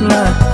Love.